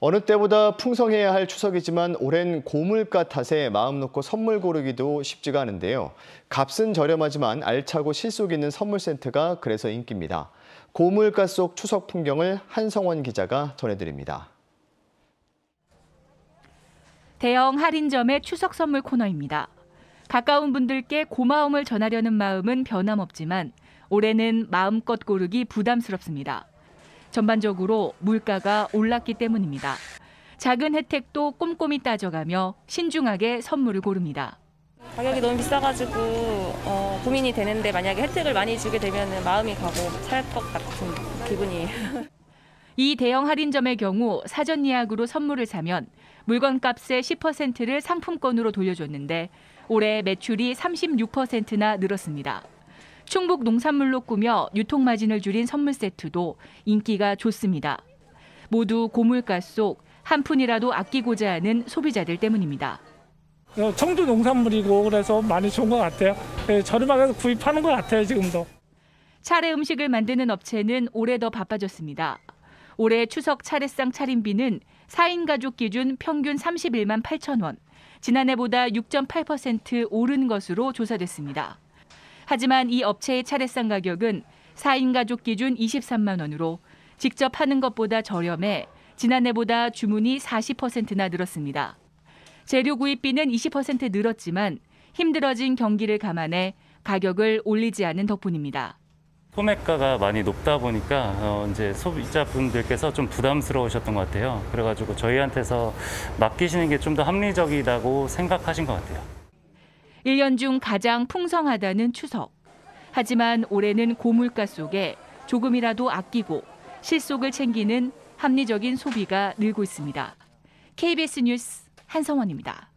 어느 때보다 풍성해야 할 추석이지만 올해는 고물가 탓에 마음 놓고 선물 고르기도 쉽지가 않은데요. 값은 저렴하지만 알차고 실속 있는 선물 센트가 그래서 인기입니다. 고물가 속 추석 풍경을 한성원 기자가 전해드립니다. 대형 할인점의 추석 선물 코너입니다. 가까운 분들께 고마움을 전하려는 마음은 변함없지만 올해는 마음껏 고르기 부담스럽습니다. 전반적으로 물가가 올랐기 때문입니다. 작은 혜택도 꼼꼼히 따져가며 신중하게 선물을 고릅니다. 가격이 너무 비싸가지고 어, 고민이 되는데 만약에 혜택을 많이 주게 되면 마음이 가고 살 것 같은 기분이에요. 이 대형 할인점의 경우 사전 예약으로 선물을 사면 물건 값의 10%를 상품권으로 돌려줬는데 올해 매출이 36%나 늘었습니다. 충북 농산물로 꾸며 유통 마진을 줄인 선물 세트도 인기가 좋습니다. 모두 고물가 속 한 푼이라도 아끼고자 하는 소비자들 때문입니다. 어, 청주 농산물이고 그래서 많이 좋은 것 같아요. 예, 저렴하게 구입하는 것 같아요 지금도. 차례 음식을 만드는 업체는 올해 더 바빠졌습니다. 올해 추석 차례상 차림비는 4인 가족 기준 평균 31만 8천 원, 지난해보다 6.8% 오른 것으로 조사됐습니다. 하지만 이 업체의 차례상 가격은 4인 가족 기준 23만 원으로 직접 하는 것보다 저렴해 지난해보다 주문이 40%나 늘었습니다. 재료 구입비는 20% 늘었지만 힘들어진 경기를 감안해 가격을 올리지 않은 덕분입니다. 소매가가 많이 높다 보니까 어 이제 소비자분들께서 좀 부담스러우셨던 것 같아요. 그래가지고 저희한테서 맡기시는 게 좀 더 합리적이라고 생각하신 것 같아요. 1년 중 가장 풍성하다는 추석. 하지만 올해는 고물가 속에 조금이라도 아끼고 실속을 챙기는 합리적인 소비가 늘고 있습니다. KBS 뉴스 한성원입니다.